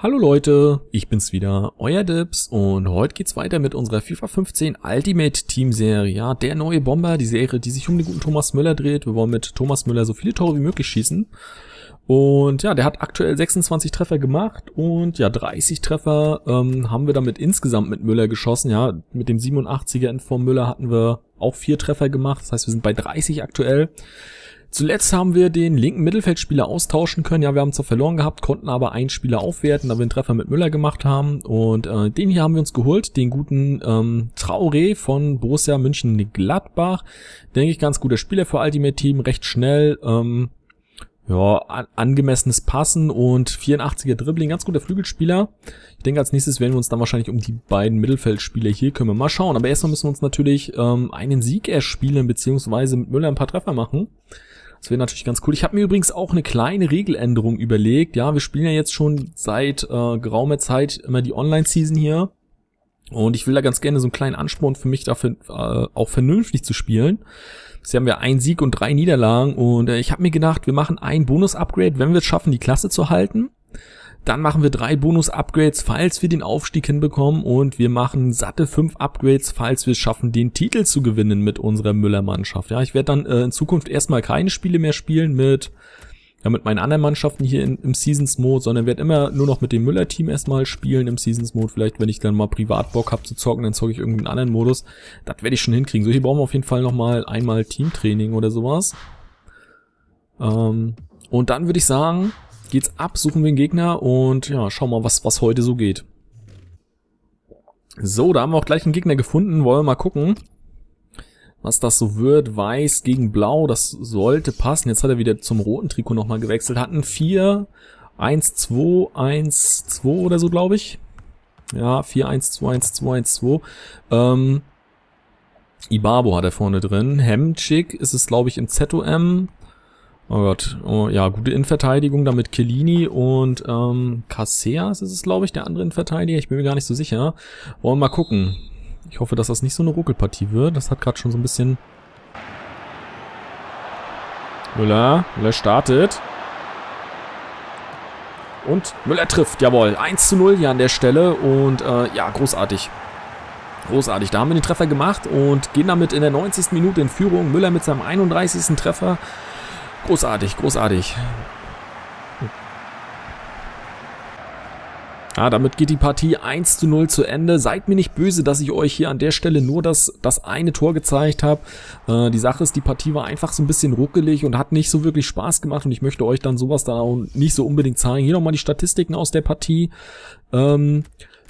Hallo Leute, ich bin's wieder, euer Dips und heute geht's weiter mit unserer FIFA 15 Ultimate Team Serie. Ja, der neue Bomber, die Serie, die sich um den guten Thomas Müller dreht. Wir wollen mit Thomas Müller so viele Tore wie möglich schießen. Und ja, der hat aktuell 26 Treffer gemacht und ja, 30 Treffer ähm, haben wir damit insgesamt mit Müller geschossen. Ja, mit dem 87er in Form Müller hatten wir auch vier Treffer gemacht. Das heißt, wir sind bei 30 aktuell. Zuletzt haben wir den linken Mittelfeldspieler austauschen können. Ja, wir haben zwar verloren gehabt, konnten aber einen Spieler aufwerten, da wir einen Treffer mit Müller gemacht haben. Und äh, den hier haben wir uns geholt, den guten ähm, Traoré von Borussia München-Gladbach. Denke ich, ganz guter Spieler für Ultimate Team, recht schnell. Ähm, ja, an, angemessenes Passen und 84er Dribbling, ganz guter Flügelspieler. Ich denke, als nächstes werden wir uns dann wahrscheinlich um die beiden Mittelfeldspieler hier kümmern. Mal schauen, aber erstmal müssen wir uns natürlich ähm, einen Sieg erspielen, beziehungsweise mit Müller ein paar Treffer machen. Das wäre natürlich ganz cool. Ich habe mir übrigens auch eine kleine Regeländerung überlegt. Ja, wir spielen ja jetzt schon seit äh, geraumer Zeit immer die Online-Season hier. Und ich will da ganz gerne so einen kleinen Ansporn für mich dafür äh, auch vernünftig zu spielen. Bisher haben wir einen Sieg und drei Niederlagen und äh, ich habe mir gedacht, wir machen ein Bonus-Upgrade, wenn wir es schaffen, die Klasse zu halten. Dann machen wir drei Bonus-Upgrades, falls wir den Aufstieg hinbekommen. Und wir machen satte fünf Upgrades, falls wir es schaffen, den Titel zu gewinnen mit unserer Müller-Mannschaft. Ja, ich werde dann äh, in Zukunft erstmal keine Spiele mehr spielen mit, ja, mit meinen anderen Mannschaften hier in, im Seasons-Mode, sondern werde immer nur noch mit dem Müller-Team erstmal spielen im Seasons-Mode. Vielleicht, wenn ich dann mal privat Bock habe zu zocken, dann zocke ich irgendeinen anderen Modus. Das werde ich schon hinkriegen. So, hier brauchen wir auf jeden Fall nochmal einmal Teamtraining oder sowas. Ähm, und dann würde ich sagen, geht's ab, suchen wir den Gegner und ja, schauen mal, was, was heute so geht. So, da haben wir auch gleich einen Gegner gefunden. Wollen wir mal gucken, was das so wird. Weiß gegen Blau, das sollte passen. Jetzt hat er wieder zum roten Trikot nochmal gewechselt. Hatten 4, 1, 2, 1, 2 oder so, glaube ich. Ja, 4, 1, 2, 1, 2, 1, 2. Ähm, Ibabo hat er vorne drin. Hemchick ist es, glaube ich, im ZOM. Oh Gott, oh, ja, gute Innenverteidigung da mit Kellini und ähm, Caseas ist es, glaube ich, der andere Innenverteidiger. Ich bin mir gar nicht so sicher. Wollen wir mal gucken. Ich hoffe, dass das nicht so eine Ruckelpartie wird. Das hat gerade schon so ein bisschen... Müller, Müller startet. Und Müller trifft, jawohl. 1 zu 0 hier an der Stelle und äh, ja, großartig. Großartig, da haben wir den Treffer gemacht und gehen damit in der 90. Minute in Führung. Müller mit seinem 31. Treffer Großartig, großartig. Ja, damit geht die Partie 1 zu 0 zu Ende. Seid mir nicht böse, dass ich euch hier an der Stelle nur das, das eine Tor gezeigt habe. Äh, die Sache ist, die Partie war einfach so ein bisschen ruckelig und hat nicht so wirklich Spaß gemacht und ich möchte euch dann sowas da auch nicht so unbedingt zeigen. Hier nochmal die Statistiken aus der Partie. Ähm,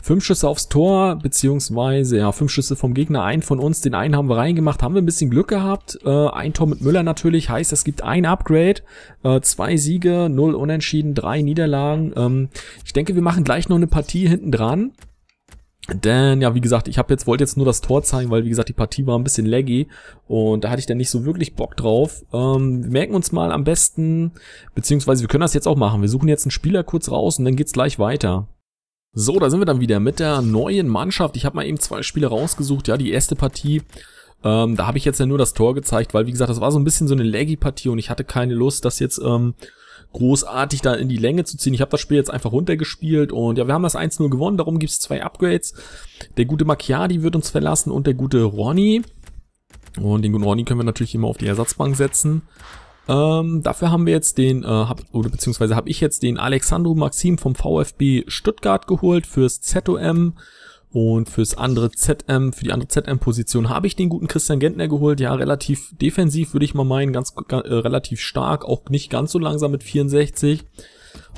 Fünf Schüsse aufs Tor, beziehungsweise ja, fünf Schüsse vom Gegner, ein von uns, den einen haben wir reingemacht, haben wir ein bisschen Glück gehabt. Äh, ein Tor mit Müller natürlich, heißt, es gibt ein Upgrade, äh, zwei Siege, null Unentschieden, drei Niederlagen. Ähm, ich denke, wir machen gleich noch eine Partie hinten dran. Denn, ja, wie gesagt, ich habe jetzt, wollte jetzt nur das Tor zeigen, weil, wie gesagt, die Partie war ein bisschen laggy und da hatte ich dann nicht so wirklich Bock drauf. Ähm, wir merken uns mal am besten, beziehungsweise wir können das jetzt auch machen. Wir suchen jetzt einen Spieler kurz raus und dann geht's gleich weiter. So, da sind wir dann wieder mit der neuen Mannschaft. Ich habe mal eben zwei Spiele rausgesucht. Ja, die erste Partie, ähm, da habe ich jetzt ja nur das Tor gezeigt, weil wie gesagt, das war so ein bisschen so eine Laggy-Partie und ich hatte keine Lust, das jetzt ähm, großartig da in die Länge zu ziehen. Ich habe das Spiel jetzt einfach runtergespielt und ja, wir haben das 1-0 gewonnen, darum gibt's zwei Upgrades. Der gute Macchiadi wird uns verlassen und der gute Ronny. Und den guten Ronny können wir natürlich immer auf die Ersatzbank setzen. Ähm, dafür haben wir jetzt den, äh, hab, oder beziehungsweise habe ich jetzt den Alexandro Maxim vom VfB Stuttgart geholt fürs ZOM und fürs andere ZM, für die andere ZM-Position habe ich den guten Christian Gentner geholt. Ja, relativ defensiv würde ich mal meinen, ganz äh, relativ stark, auch nicht ganz so langsam mit 64.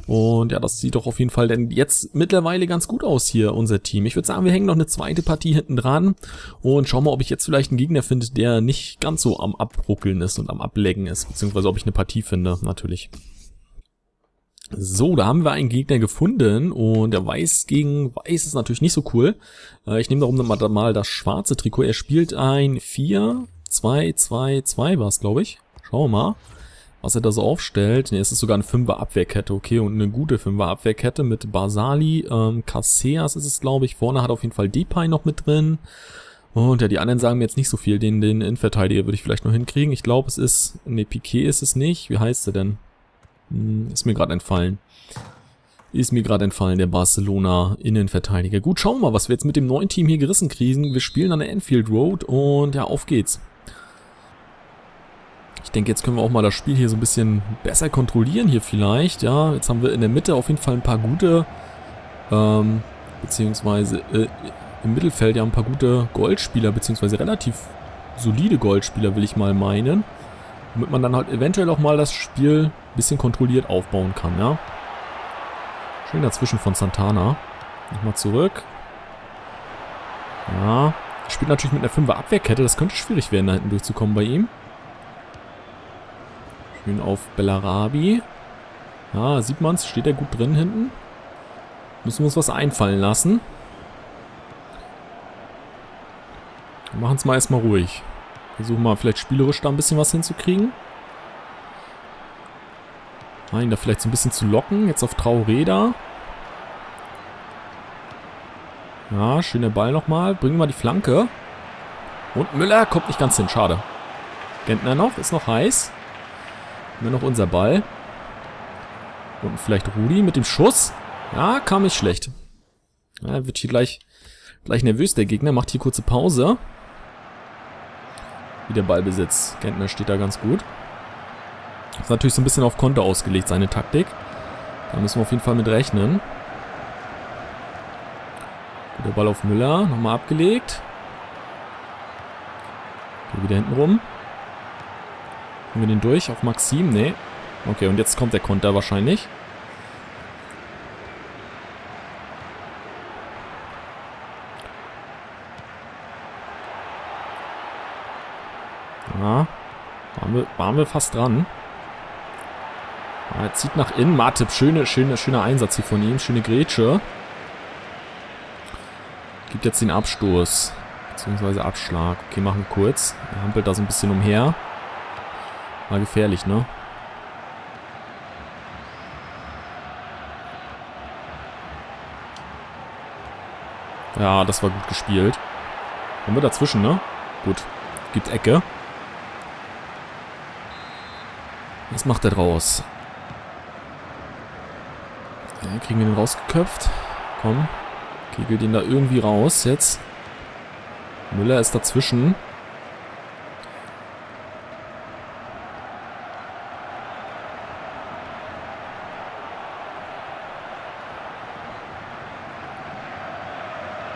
Und ja, das sieht doch auf jeden Fall denn jetzt mittlerweile ganz gut aus hier, unser Team. Ich würde sagen, wir hängen noch eine zweite Partie hinten dran und schauen mal, ob ich jetzt vielleicht einen Gegner finde, der nicht ganz so am Abruckeln ist und am Ablecken ist, beziehungsweise ob ich eine Partie finde, natürlich. So, da haben wir einen Gegner gefunden und der Weiß gegen Weiß ist natürlich nicht so cool. Äh, ich nehme darum mal, mal das schwarze Trikot. Er spielt ein 4, 2, 2, 2 war es, glaube ich. Schauen wir mal was er da so aufstellt. Ne, es ist sogar eine Fünfer Abwehrkette, okay, und eine gute Fünfer Abwehrkette mit Basali, ähm, Caseas ist es, glaube ich. Vorne hat auf jeden Fall Depay noch mit drin. Und ja, die anderen sagen mir jetzt nicht so viel. Den, den Innenverteidiger würde ich vielleicht noch hinkriegen. Ich glaube, es ist, ne, Piquet ist es nicht. Wie heißt er denn? Hm, ist mir gerade entfallen. Ist mir gerade entfallen, der Barcelona Innenverteidiger. Gut, schauen wir mal, was wir jetzt mit dem neuen Team hier gerissen kriegen. Wir spielen an der Enfield Road und ja, auf geht's. Ich denke, jetzt können wir auch mal das Spiel hier so ein bisschen besser kontrollieren hier vielleicht. Ja, jetzt haben wir in der Mitte auf jeden Fall ein paar gute, ähm, beziehungsweise äh, im Mittelfeld ja ein paar gute Goldspieler, beziehungsweise relativ solide Goldspieler, will ich mal meinen. Damit man dann halt eventuell auch mal das Spiel ein bisschen kontrolliert aufbauen kann, ja. Schön dazwischen von Santana. Nochmal zurück. Ja. Spielt natürlich mit einer 5er Abwehrkette. Das könnte schwierig werden, da hinten durchzukommen bei ihm. Schön auf Bellarabi. Ja, sieht man's. Steht er gut drin hinten. Müssen wir uns was einfallen lassen. Machen es mal erstmal ruhig. Versuchen mal vielleicht spielerisch da ein bisschen was hinzukriegen. Nein, da vielleicht so ein bisschen zu locken. Jetzt auf Traoré da. Ja, schöner Ball nochmal. Bringen wir die Flanke. Und Müller kommt nicht ganz hin. Schade. Gentner noch. Ist noch heiß. Immer noch unser Ball. Und vielleicht Rudi mit dem Schuss. Ja, kam nicht schlecht. Ja, wird hier gleich, gleich nervös, der Gegner. Macht hier kurze Pause. Wieder Ballbesitz. Gentner steht da ganz gut. Ist natürlich so ein bisschen auf Konto ausgelegt, seine Taktik. Da müssen wir auf jeden Fall mit rechnen. Der Ball auf Müller. Nochmal abgelegt. Geht wieder hinten rum. Haben wir den durch auf Maxim? Nee. Okay, und jetzt kommt der Konter wahrscheinlich. Ja. Waren wir, waren wir fast dran. Er zieht nach innen. Martip, schöne, schöne, schöner Einsatz hier von ihm. Schöne Grätsche. Gibt jetzt den Abstoß. Beziehungsweise Abschlag. Okay, machen wir kurz. Er hampelt da so ein bisschen umher. War gefährlich, ne? Ja, das war gut gespielt. Kommen wir dazwischen, ne? Gut. Gibt Ecke. Was macht er draus? Ja, kriegen wir den rausgeköpft. Komm. Kegel den da irgendwie raus jetzt. Müller ist dazwischen.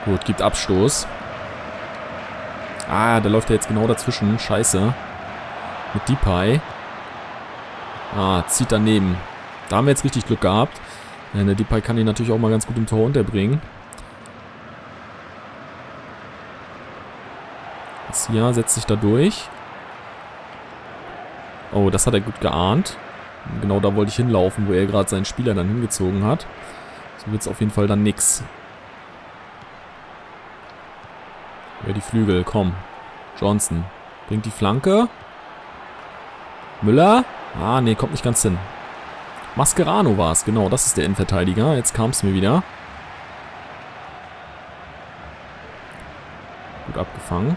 Gut, gibt Abstoß. Ah, da läuft er jetzt genau dazwischen. Scheiße. Mit Deepay. Ah, zieht daneben. Da haben wir jetzt richtig Glück gehabt. Der Deepay kann ihn natürlich auch mal ganz gut im Tor unterbringen. Sia setzt sich da durch. Oh, das hat er gut geahnt. Genau da wollte ich hinlaufen, wo er gerade seinen Spieler dann hingezogen hat. So wird es auf jeden Fall dann nix. Über die Flügel, komm. Johnson. Bringt die Flanke. Müller. Ah, nee, kommt nicht ganz hin. Mascherano war es, genau. Das ist der Innenverteidiger. Jetzt kam es mir wieder. Gut abgefangen.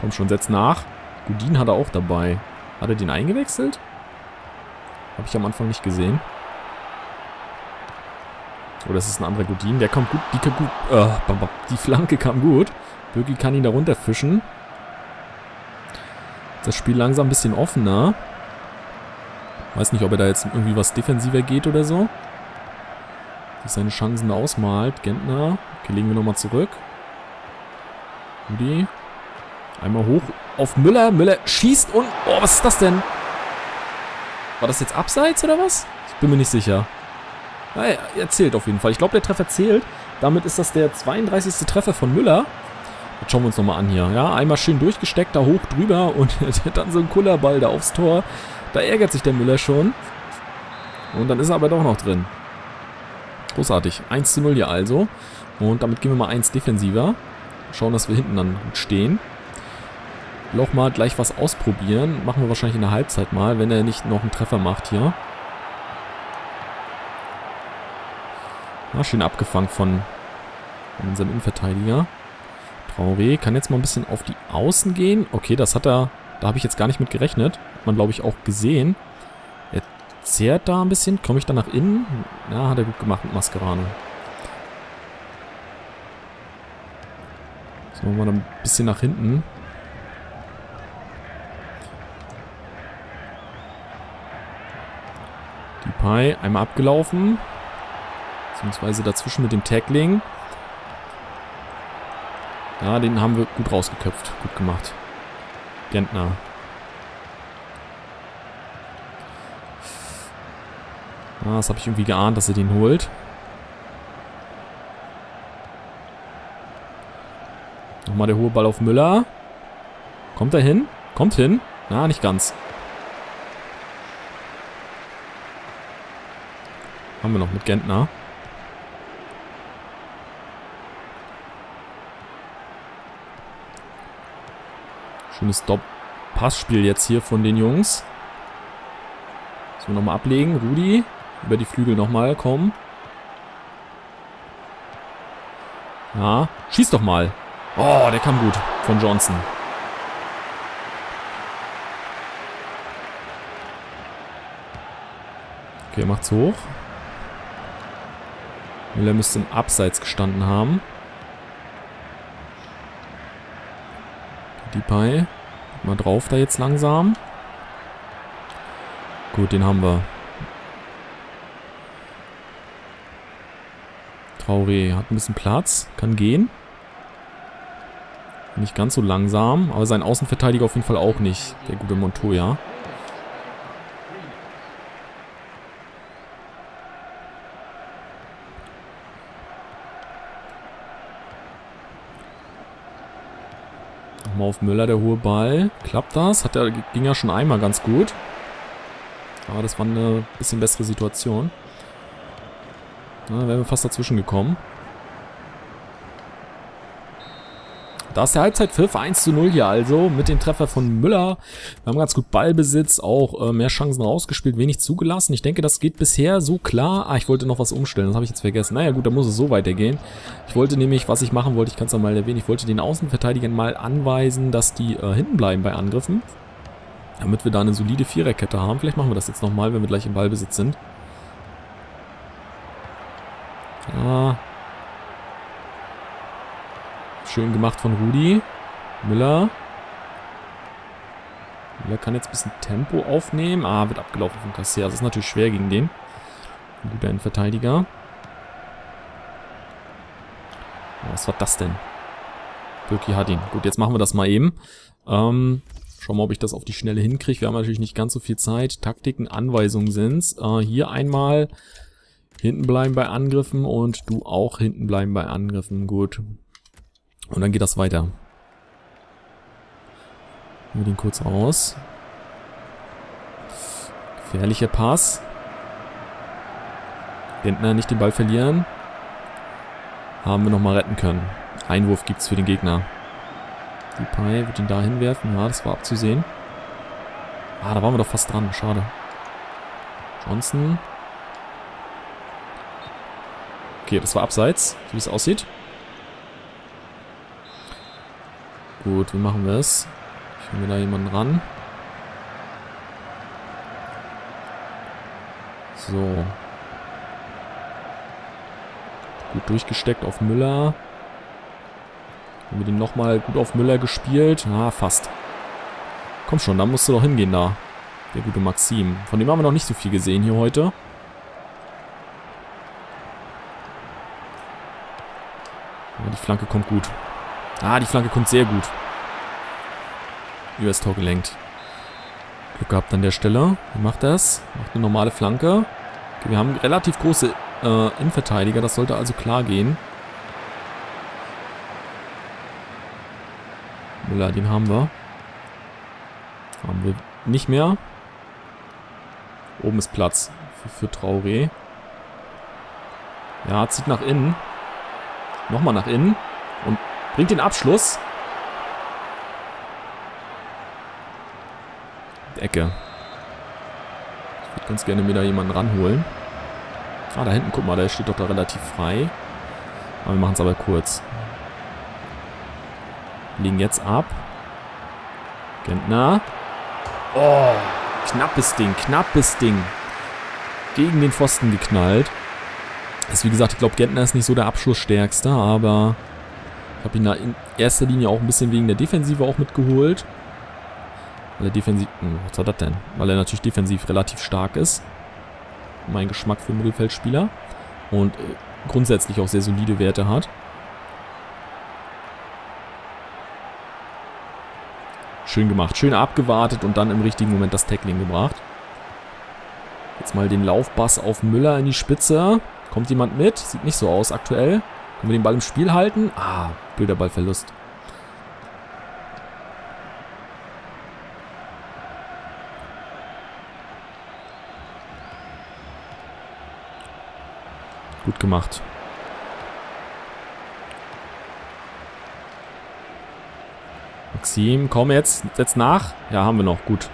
Komm schon, setz nach. Gudin hat er auch dabei. Hat er den eingewechselt? Habe ich am Anfang nicht gesehen. Das ist ein anderer Godin. Der kommt gut. Die, kann gut, äh, die Flanke kam gut. Bögi kann ihn da runterfischen. Das Spiel langsam ein bisschen offener. Weiß nicht, ob er da jetzt irgendwie was defensiver geht oder so. Sich seine Chancen ausmalt. Gentner. Okay, legen wir nochmal zurück. Rudi. Einmal hoch auf Müller. Müller schießt und... Oh, was ist das denn? War das jetzt abseits oder was? Ich bin mir nicht sicher. Naja, er zählt auf jeden Fall. Ich glaube, der Treffer zählt. Damit ist das der 32. Treffer von Müller. Jetzt schauen wir uns nochmal an hier. Ja, einmal schön durchgesteckt, da hoch drüber und dann so ein Kullerball da aufs Tor. Da ärgert sich der Müller schon. Und dann ist er aber doch noch drin. Großartig. 1 zu 0 hier also. Und damit gehen wir mal 1 defensiver. Schauen, dass wir hinten dann gut stehen. Will auch mal gleich was ausprobieren. Machen wir wahrscheinlich in der Halbzeit mal, wenn er nicht noch einen Treffer macht hier. Na, schön abgefangen von, unserem Innenverteidiger. Traoré kann jetzt mal ein bisschen auf die Außen gehen. Okay, das hat er... Da habe ich jetzt gar nicht mit gerechnet. Hat man, glaube ich, auch gesehen. Er verzerrt da ein bisschen. Komme ich da nach innen? Ja, hat er gut gemacht mit Mascherano. So, dann ein bisschen nach hinten. Die Pai einmal abgelaufen. Beziehungsweise dazwischen mit dem Tackling. Ja, den haben wir gut rausgeköpft. Gut gemacht. Gentner. Ah, das habe ich irgendwie geahnt, dass er den holt. Nochmal der hohe Ball auf Müller. Kommt er hin? Kommt hin? Na, nicht ganz. Haben wir noch mit Gentner. Schönes Passspiel jetzt hier von den Jungs. So, nochmal ablegen. Rudi. Über die Flügel nochmal, komm. Ja, schieß doch mal. Oh, der kam gut von Johnson. Okay, macht's hoch. Miller müsste im Abseits gestanden haben. Die Pie. Mal drauf da jetzt langsam. Gut, den haben wir. Traoré hat ein bisschen Platz, kann gehen. Nicht ganz so langsam, aber sein Außenverteidiger auf jeden Fall auch nicht, der gute Montoya. Nochmal auf Müller, der hohe Ball. Klappt das? Hat er, ging ja schon einmal ganz gut. Aber das war eine bisschen bessere Situation. Da wären wir fast dazwischen gekommen. Da ist der Halbzeitpfiff 1 zu 0 hier also mit dem Treffer von Müller. Wir haben ganz gut Ballbesitz, auch äh, mehr Chancen rausgespielt, wenig zugelassen. Ich denke, das geht bisher so klar. Ah, ich wollte noch was umstellen, das habe ich jetzt vergessen. Naja gut, da muss es so weitergehen. Ich wollte nämlich, was ich machen wollte, ich kann es mal erwähnen, ich wollte den Außenverteidigern mal anweisen, dass die äh, hinten bleiben bei Angriffen. Damit wir da eine solide Viererkette haben. Vielleicht machen wir das jetzt nochmal, wenn wir gleich im Ballbesitz sind. Ja. Schön gemacht von Rudi. Müller. Müller kann jetzt ein bisschen Tempo aufnehmen. Ah, wird abgelaufen von Kassier. Das ist natürlich schwer gegen den. Ein guter Innenverteidiger. Was war das denn? Birki hat ihn. Gut, jetzt machen wir das mal eben. Ähm, schauen wir, ob ich das auf die Schnelle hinkriege. Wir haben natürlich nicht ganz so viel Zeit. Taktiken, Anweisungen sind's. Äh, hier einmal hinten bleiben bei Angriffen und du auch hinten bleiben bei Angriffen. Gut. Und dann geht das weiter. Nehmen wir den kurz aus. Gefährlicher Pass. Gentner nicht den Ball verlieren. Haben wir nochmal retten können. Einwurf gibt's für den Gegner. Die Pai wird ihn da hinwerfen. Ja, das war abzusehen. Ah, da waren wir doch fast dran. Schade. Johnson. Okay, das war abseits, wie es aussieht. Gut, wie machen wir es? Ich hole mir da jemanden ran. So. Gut durchgesteckt auf Müller. Haben wir den nochmal gut auf Müller gespielt? Ah, fast. Komm schon, da musst du doch hingehen da. Der gute Maxim. Von dem haben wir noch nicht so viel gesehen hier heute. Ja, die Flanke kommt gut. Ah, die Flanke kommt sehr gut. Übers Tor gelenkt. Glück gehabt an der Stelle. Wie macht das? Macht eine normale Flanke. Okay, wir haben relativ große äh, Innenverteidiger. Das sollte also klar gehen. Müller, den haben wir. Haben wir nicht mehr. Oben ist Platz für, für Traoré. Ja, zieht nach innen. Nochmal nach innen. Und bringt den Abschluss. Ecke. Ich würde ganz gerne da jemanden ranholen. Ah, da hinten, guck mal, der steht doch da relativ frei. Aber wir machen es aber kurz. Liegen jetzt ab. Gentner. Oh, knappes Ding, knappes Ding. gegen den Pfosten geknallt. Ist wie gesagt, ich glaube, Gentner ist nicht so der Abschlussstärkste, aber habe ihn da in erster Linie auch ein bisschen wegen der Defensive auch mitgeholt. Weil er defensiv... Hm, was hat das denn? Weil er natürlich defensiv relativ stark ist. Mein Geschmack für Mittelfeldspieler. Und äh, grundsätzlich auch sehr solide Werte hat. Schön gemacht. Schön abgewartet und dann im richtigen Moment das Tackling gebracht. Jetzt mal den Laufbass auf Müller in die Spitze. Kommt jemand mit? Sieht nicht so aus aktuell. Können wir den Ball im Spiel halten? Ah, blöder Ballverlust. Gut gemacht. Maxim, komm jetzt, setz nach. Ja, haben wir noch, gut.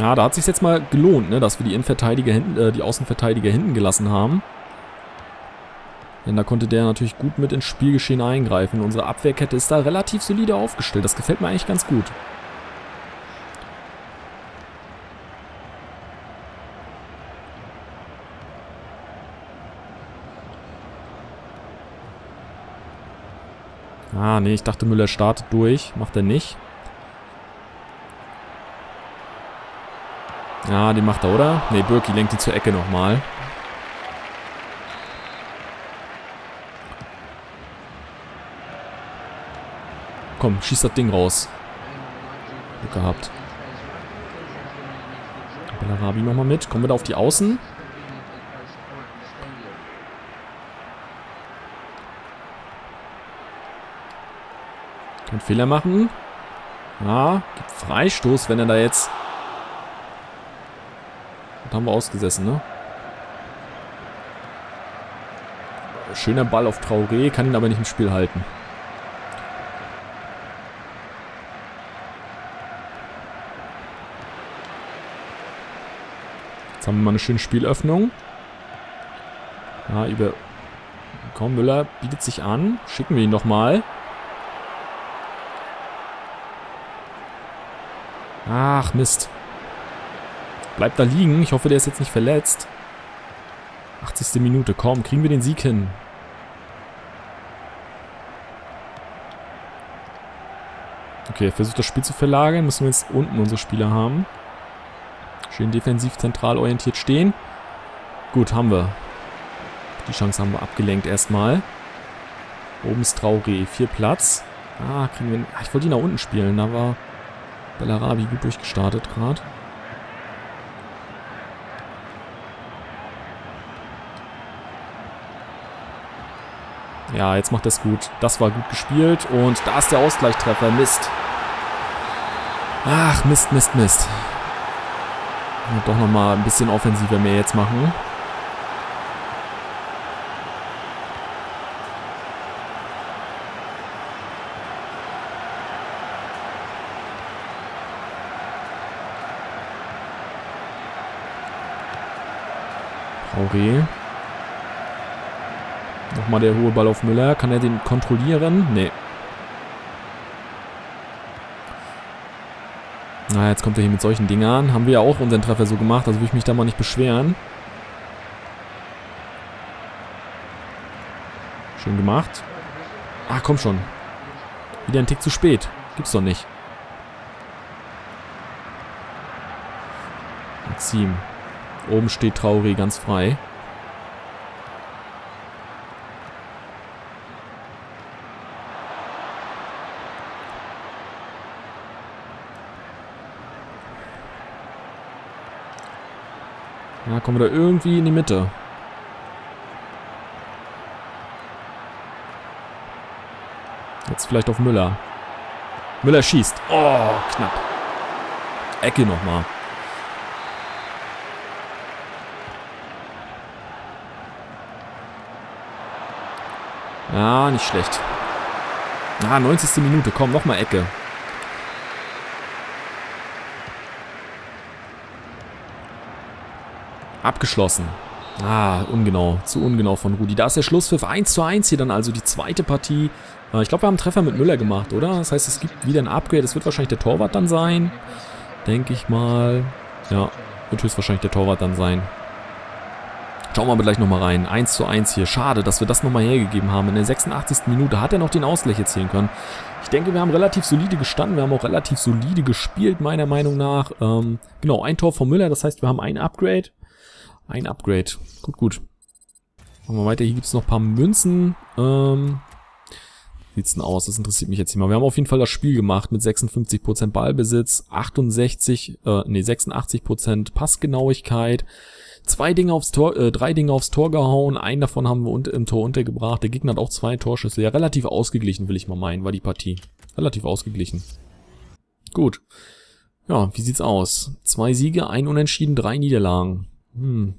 Ja, da hat sich jetzt mal gelohnt, ne, dass wir die Innenverteidiger hinten, äh, die Außenverteidiger hinten gelassen haben. Denn da konnte der natürlich gut mit ins Spielgeschehen eingreifen. Unsere Abwehrkette ist da relativ solide aufgestellt. Das gefällt mir eigentlich ganz gut. Ah, nee, ich dachte Müller startet durch. Macht er nicht. Ja, den macht er, oder? Ne, Birki lenkt die zur Ecke nochmal. Komm, schieß das Ding raus. Glück gehabt. Bellarabi nochmal mit. Kommen wir da auf die Außen? Kann Fehler machen. Ja, gibt Freistoß, wenn er da jetzt das haben wir ausgesessen, ne? Schöner Ball auf Traoré, kann ihn aber nicht im Spiel halten. Jetzt haben wir mal eine schöne Spielöffnung. Ja, über... Komm, Müller bietet sich an. Schicken wir ihn nochmal. Ach, Mist. Bleibt da liegen. Ich hoffe, der ist jetzt nicht verletzt. 80. Minute. Komm, kriegen wir den Sieg hin. Okay, versucht das Spiel zu verlagern. Müssen wir jetzt unten unsere Spieler haben. Schön defensiv zentral orientiert stehen. Gut, haben wir. Die Chance haben wir abgelenkt erstmal. Oben ist Traoré. Vier Platz. Ah, kriegen wir... Ah, ich wollte ihn nach unten spielen. Da war Bellarabi gut durchgestartet gerade. Ja, jetzt macht es gut. Das war gut gespielt. Und da ist der Ausgleichstreffer. Mist. Ach, Mist, Mist, Mist. Und doch nochmal ein bisschen offensiver mehr jetzt machen. Traoré. Nochmal der hohe Ball auf Müller. Kann er den kontrollieren? Nee. Na, jetzt kommt er hier mit solchen Dingern. Haben wir ja auch unseren Treffer so gemacht, also will ich mich da mal nicht beschweren. Schön gemacht. Ach, komm schon. Wieder ein Tick zu spät. Gibt's doch nicht. Maxim. Oben steht Trauri ganz frei. Kommen wir da irgendwie in die Mitte. Jetzt vielleicht auf Müller. Müller schießt. Oh, knapp. Ecke nochmal. Ja, nicht schlecht. Ah, 90. Minute. Komm, nochmal Ecke. Abgeschlossen. Ah, ungenau. Zu ungenau von Rudi. Da ist der Schlusspfiff 1 zu 1 hier dann also die zweite Partie. Äh, ich glaube, wir haben einen Treffer mit Müller gemacht, oder? Das heißt, es gibt wieder ein Upgrade. Es wird wahrscheinlich der Torwart dann sein. Denke ich mal. Ja, wird höchstwahrscheinlich der Torwart dann sein. Schauen wir aber gleich nochmal rein. 1 zu 1 hier. Schade, dass wir das nochmal hergegeben haben. In der 86. Minute hat er noch den Ausgleich erzielen können. Ich denke, wir haben relativ solide gestanden. Wir haben auch relativ solide gespielt, meiner Meinung nach. Ähm, genau, ein Tor von Müller. Das heißt, wir haben ein Upgrade. Ein Upgrade. Gut, gut. Machen wir weiter. Hier gibt es noch ein paar Münzen. Ähm, sieht's denn aus? Das interessiert mich jetzt hier mal. Wir haben auf jeden Fall das Spiel gemacht mit 56% Ballbesitz, 68, äh, nee, 86% Passgenauigkeit, zwei Dinge aufs Tor, äh, drei Dinge aufs Tor gehauen, einen davon haben wir unter, im Tor untergebracht. Der Gegner hat auch zwei Torschüsse. Ja, relativ ausgeglichen, will ich mal meinen, war die Partie. Relativ ausgeglichen. Gut. Ja, wie sieht's aus? Zwei Siege, ein Unentschieden, drei Niederlagen. Hm.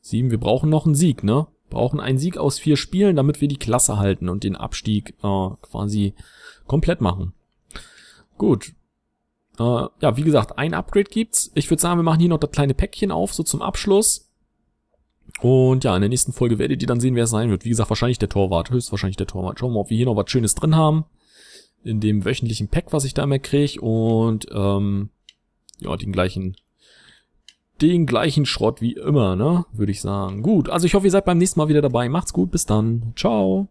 Sieben, wir brauchen noch einen Sieg, ne? Brauchen einen Sieg aus vier Spielen, damit wir die Klasse halten und den Abstieg äh, quasi komplett machen. Gut. Äh, ja, wie gesagt, ein Upgrade gibt's. Ich würde sagen, wir machen hier noch das kleine Päckchen auf, so zum Abschluss. Und ja, in der nächsten Folge werdet ihr dann sehen, wer es sein wird. Wie gesagt, wahrscheinlich der Torwart, höchstwahrscheinlich der Torwart. Schauen wir mal, ob wir hier noch was Schönes drin haben. In dem wöchentlichen Pack, was ich da immer kriege. Und ähm, ja, den gleichen den gleichen Schrott wie immer, ne? Würde ich sagen. Gut, also ich hoffe, ihr seid beim nächsten Mal wieder dabei. Macht's gut, bis dann. Ciao.